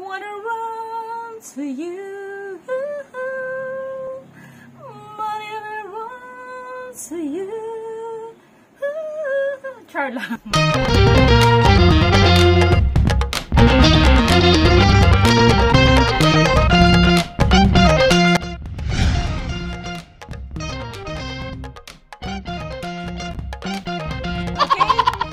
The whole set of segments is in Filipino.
wanna run to you. But if I run to you.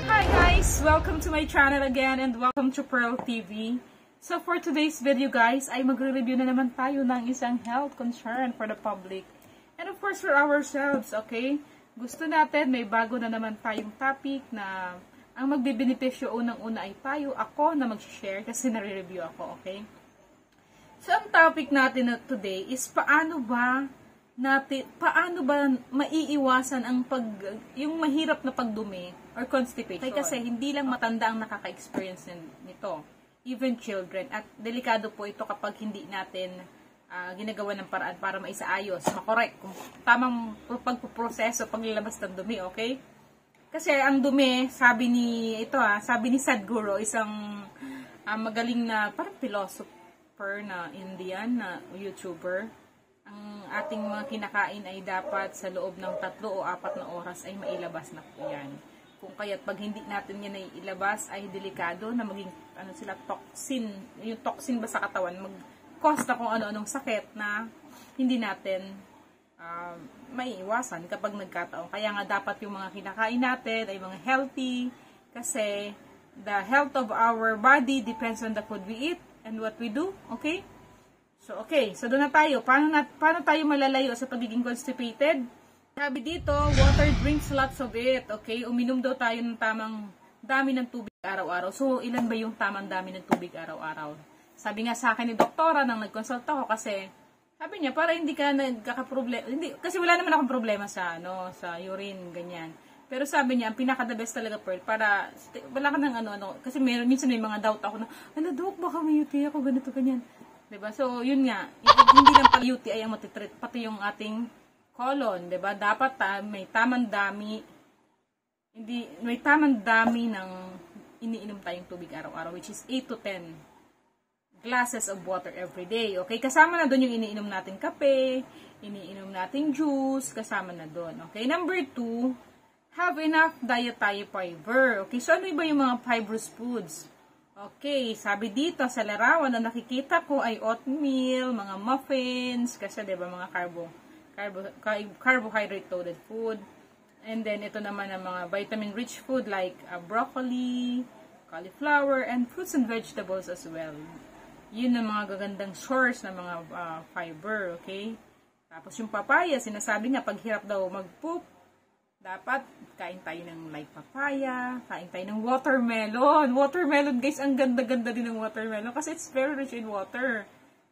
Hi guys! Welcome to my channel again and welcome to Pearl TV. So for today's video guys, ay magre-review na naman tayo ng isang health concern for the public. And of course for ourselves, okay? Gusto natin, may bago na naman tayong topic na ang magbibenepisyo unang-una ay tayo, ako na mag-share kasi nare-review ako, okay? So ang topic natin na today is paano ba natin, paano ba maiiwasan ang pag, yung mahirap na pagdumi or constipation. Kasi hindi lang matanda ang nakaka-experience nito. Even children. At delikado po ito kapag hindi natin ah, ginagawa ng paraan para maisaayos, makorek, kung tamang pagpuproseso, paglalabas ng dumi, okay? Kasi ang dumi, sabi ni, ito ha, sabi ni Sadhguru, isang ah, magaling na, parang philosopher na Indian, na YouTuber, ang ating mga kinakain ay dapat sa loob ng tatlo o apat na oras ay mailabas na po yan. Kung kaya't pag hindi natin yan ay ilabas ay delikado na maging ano sila toxin, yung toxin ba sa katawan mag-cause na kung ano-anong sakit na hindi natin um, maiiwasan kapag nagkataon. Kaya nga dapat yung mga kinakain natin ay mga healthy kasi the health of our body depends on the food we eat and what we do, okay? So, okay. So, doon na tayo. Paano, na, paano tayo malalayo sa pagiging constipated? Sabi dito, water drinks lots of it. Okay? Uminom daw tayo ng tamang dami ng tubig araw-araw. So, ilan ba yung tamang dami ng tubig araw-araw? Sabi nga sa akin ni doktora nang nag-consult ako kasi sabi niya, para hindi ka nagkakaproblema, hindi, kasi wala naman akong problema sa, ano, sa urine, ganyan. Pero sabi niya, ang pinaka-the best talaga, Pearl, para, wala ka ng ano, ano, kasi meron, minsan may mga doubt ako na, ano, Dok, baka may UTI ako, ganito, ganyan. Diba? So, yun nga. Hindi lang pala UTI ang matitreat, pati yung ating colon, 'di ba? Dapat ta, may tamang dami hindi may tamang dami ng iniinom tayong tubig araw-araw which is 8 to 10 glasses of water every day. Okay? Kasama na doon yung iniinom nating kape, iniinom nating juice, kasama na doon. Okay? Number 2, have enough dietary fiber. Okay? So, ano ba yung mga fibrous foods? Okay, sabi dito sa larawan na nakikita ko ay oatmeal, mga muffins, kasi 'di ba mga carbo, carbo carbohydrate loaded food. And then ito naman ang mga vitamin rich food like uh, broccoli, cauliflower and fruits and vegetables as well. Yun ang mga gagandang source ng mga uh, fiber, okay? Tapos yung papaya, sinasabi nga pag hirap daw mag-poop, dapat kain tayo ng like papaya, kain tayo ng watermelon. Watermelon, guys, ang ganda-ganda din ng watermelon kasi it's very rich in water.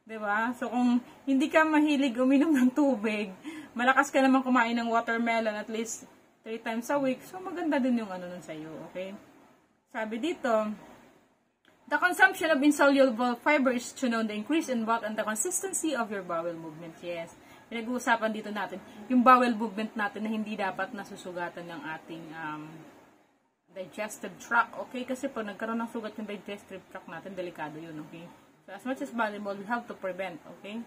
Ba? So kung hindi ka mahilig uminom ng tubig, malakas ka naman kumain ng watermelon at least 3 times a week. So maganda din yung ano nun sa iyo, okay? Sabi dito, The consumption of insoluble fiber is to know the increase in bulk and the consistency of your bowel movement. Yes pinag-uusapan dito natin, yung bowel movement natin na hindi dapat nasusugatan ng ating um, digestive tract, okay? Kasi pag nagkaroon ng sugat yung digestive tract natin, delikado yun, okay? So, as much as possible, we have to prevent, okay?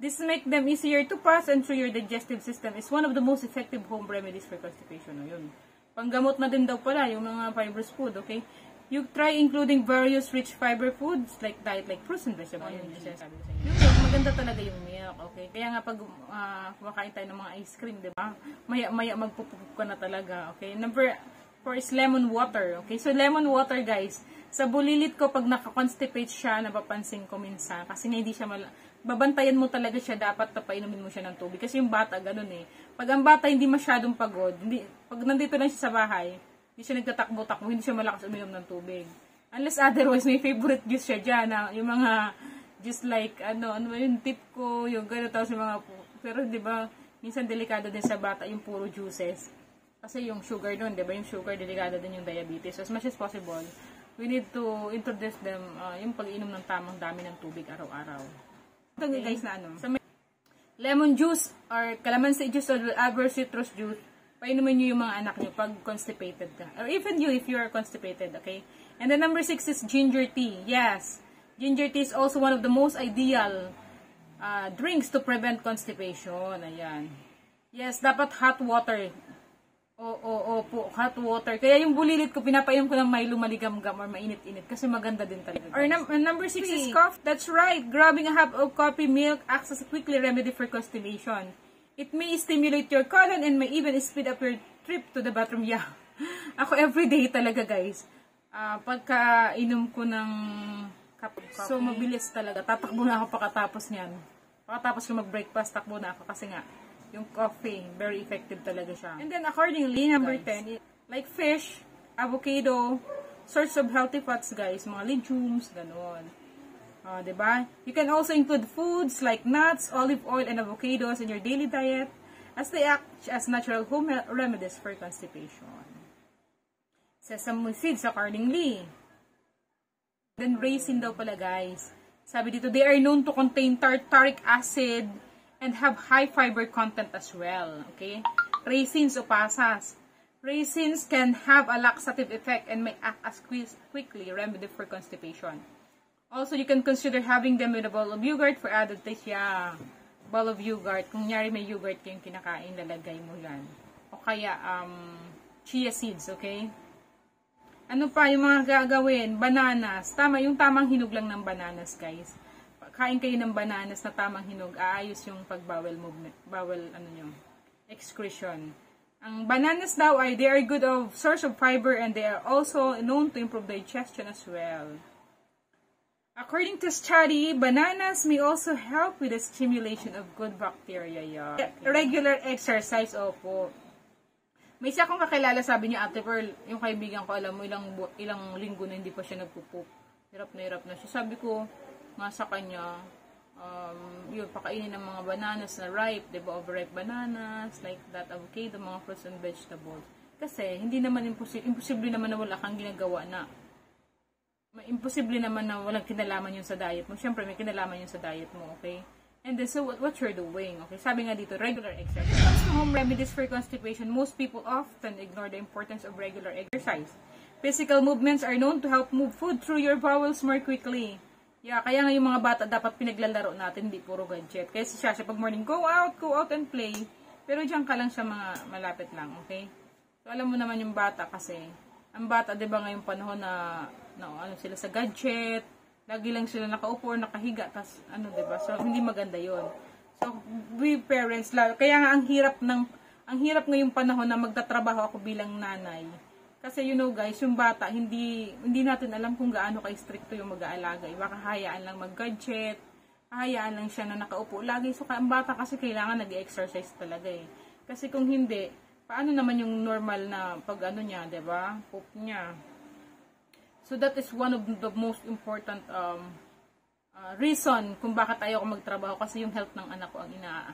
This make them easier to pass and through your digestive system is one of the most effective home remedies for constipation, o yun. Panggamot na din daw pala yung mga fibrous food, okay? You try including various rich fiber foods like diet like fruits and vegetables. Ko sa inyo. Yung maganda talaga yung milk, okay? Kaya nga pag uh, kumakain tayo ng mga ice cream, di ba? Maya-maya magpupup ka na talaga, okay? Number four is lemon water, okay? So, lemon water, guys. Sa bulilit ko, pag nakakonstipate siya, napapansin ko minsan. Kasi nga hindi siya mal babantayan mo talaga siya, dapat tapainumin mo siya ng tubig. Kasi yung bata, ganun eh. Pag ang bata hindi masyadong pagod, hindi, pag nandito lang siya sa bahay, hindi siya nagtatakbo-takbo, hindi siya malakas uminom ng tubig. Unless otherwise, may favorite juice siya dyan, na, yung mga, just like, ano, ano yung tip ko, yung gano'n, tapos yung mga, pero di ba minsan delikado din sa bata yung puro juices. Kasi yung sugar doon, di ba yung sugar, delikado din yung diabetes. So, as much as possible, we need to introduce them, uh, yung pag-inom ng tamang dami ng tubig araw-araw. Ito okay. guys na ano, sa lemon juice, or calamansi juice, or other citrus juice, painumin nyo yung mga anak nyo pag constipated ka. Or even you if you are constipated, okay? And then number six is ginger tea. Yes. Ginger tea is also one of the most ideal uh, drinks to prevent constipation. Ayan. Yes, dapat hot water. Oo, oo, po, hot water. Kaya yung bulilit ko, pinapainom ko ng Milo maligam-gam or mainit-init kasi maganda din talaga. Or num number 6 is cough. That's right. Grabbing a half of coffee milk acts as a quickly remedy for constipation. It may stimulate your colon and may even speed up your trip to the bathroom. Yeah. Ako everyday talaga, guys. Uh, pagka inom ko ng cup of coffee. So, mabilis talaga. Tatakbo na ako pakatapos niyan. Pakatapos ko mag-breakfast, takbo na ako kasi nga, yung coffee, very effective talaga siya. And then, accordingly, number 10, like fish, avocado, source of healthy fats, guys, mga legumes, ganun. Uh, ba? Diba? You can also include foods like nuts, olive oil, and avocados in your daily diet as they act as natural home remedies for constipation. Sesame seeds, accordingly. Then, raisin daw pala, guys. Sabi dito, they are known to contain tartaric acid, and have high fiber content as well. Okay? Raisins o pasas. Raisins can have a laxative effect and may act as quickly remedy for constipation. Also, you can consider having them with a bowl of yogurt for added taste. Yeah, bowl of yogurt. Kung nyari may yogurt kayong kinakain, lalagay mo yan. O kaya, um, chia seeds, okay? Ano pa yung mga gagawin? Bananas. Tama, yung tamang hinog lang ng bananas, guys kain kayo ng bananas na tamang hinog, aayos yung pagbawel movement, bawel ano nyo, excretion. Ang bananas daw ay they are good of source of fiber and they are also known to improve digestion as well. According to study, bananas may also help with the stimulation of good bacteria. Yeah. Regular exercise, opo. May isa akong kakilala, sabi niya, Ate Pearl, yung kaibigan ko, alam mo, ilang, ilang linggo na hindi pa siya nagpupup. Hirap na hirap na siya. Sabi ko, nga sa kanya, um, yun, pakainin ng mga bananas na ripe, di ba, overripe bananas, like that, avocado, mga fruits and vegetables. Kasi, hindi naman imposible, imposible naman na wala kang ginagawa na. Imposible naman na walang kinalaman yun sa diet mo. Siyempre, may kinalaman yun sa diet mo, okay? And then, so what, what you're doing, okay? Sabi nga dito, regular exercise. When it comes to home remedies for constipation, most people often ignore the importance of regular exercise. Physical movements are known to help move food through your bowels more quickly. Yeah, kaya nga yung mga bata dapat pinaglalaro natin, hindi puro gadget. Kaya si Shasha, pag morning, go out, go out and play. Pero diyan ka lang sa mga malapit lang, okay? So, alam mo naman yung bata kasi, ang bata, di ba ngayong panahon na, na ano sila sa gadget, lagi lang sila nakaupo or nakahiga, tas ano, di ba? So, hindi maganda yon So, we parents, kaya nga ang hirap ng, ang hirap ngayong panahon na magtatrabaho ako bilang nanay kasi you know guys, yung bata, hindi hindi natin alam kung gaano ka-stricto yung mag-aalaga. Iba kahayaan lang mag-gadget, kahayaan lang siya na nakaupo lagi. So, ang bata kasi kailangan nag-exercise talaga eh. Kasi kung hindi, paano naman yung normal na pag ano niya, ba diba? Poop niya. So, that is one of the most important um, uh, reason kung bakit ayaw ko magtrabaho kasi yung health ng anak ko ang ina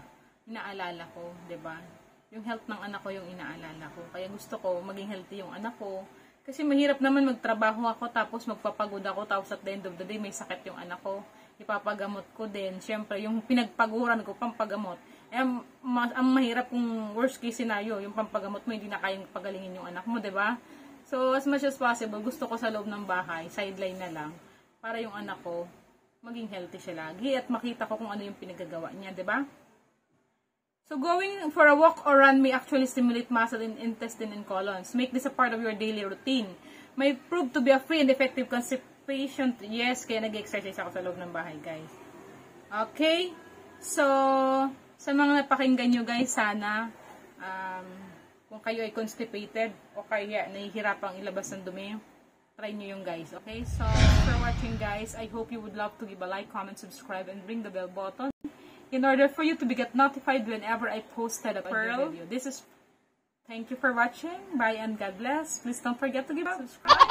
inaalala ko, 'di ba? Yung health ng anak ko yung inaalala ko. Kaya gusto ko maging healthy yung anak ko. Kasi mahirap naman magtrabaho ako tapos magpapagod ako tapos at the end of the day may sakit yung anak ko. Ipapagamot ko din. Siyempre, yung pinagpaguran ko, pampagamot. Eh, ma ang mahirap kung worst case scenario, yung pampagamot mo, hindi na kayang pagalingin yung anak mo, ba diba? So, as much as possible, gusto ko sa loob ng bahay, sideline na lang, para yung anak ko, maging healthy siya lagi at makita ko kung ano yung pinagagawa niya, ba diba? So going for a walk or run may actually stimulate muscle in intestine and colons. Make this a part of your daily routine. May prove to be a free and effective constipation. Yes, kaya nag-exercise ako sa loob ng bahay, guys. Okay? So, sa mga napakinggan nyo, guys, sana, um, kung kayo ay constipated o kaya nahihirapang ilabas ng dumi, try nyo yung guys. Okay? So, for watching, guys, I hope you would love to give a like, comment, subscribe, and ring the bell button in order for you to be get notified whenever I posted a Pearl video. This is thank you for watching. Bye and God bless. Please don't forget to give a subscribe.